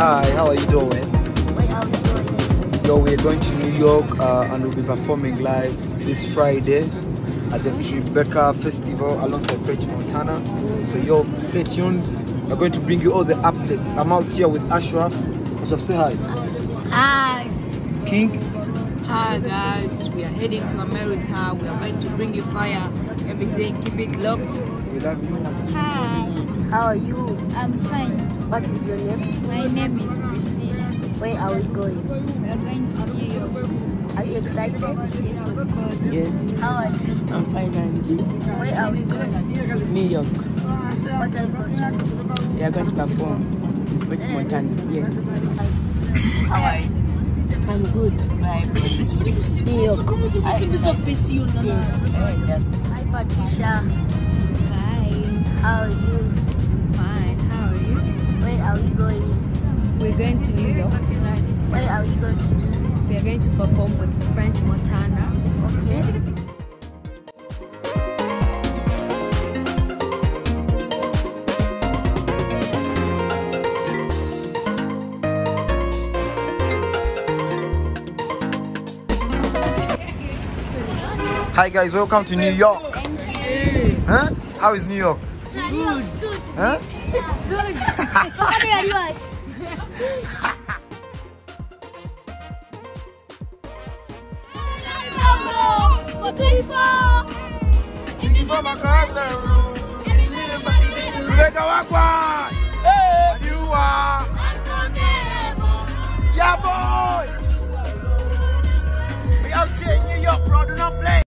Hi, how are you doing? Where are we going? Yo, we're going to New York uh, and we'll be performing live this Friday at the Tribeca Festival alongside French Montana. So yo, stay tuned. We're going to bring you all the updates. I'm out here with Ashraf. Ashraf, say hi. Hi. King. Hi guys, we are heading to America. We are going to bring you fire, everything. Keep it locked. We love you. Hi. How are you? I'm fine. What is your name? My name is Priscilla. Where are we going? We are going to New York. Are you excited? Yes, of course. Yes, How are you? I'm fine, Angie. Where are we going? New York. What are you going to do? We are going to perform with eh? Montana. Yes. How are you? I'm good. New York. Yes. Hi, Patricia. Hi. How are you? Going? We're going to New York. Where are we going to? We are going to perform with French Montana. Okay. Hi guys, welcome to New York. Thank you. Huh? How is New York? Good. Huh? Good. What are Motivo! Motivo, uma que Everybody, Everybody,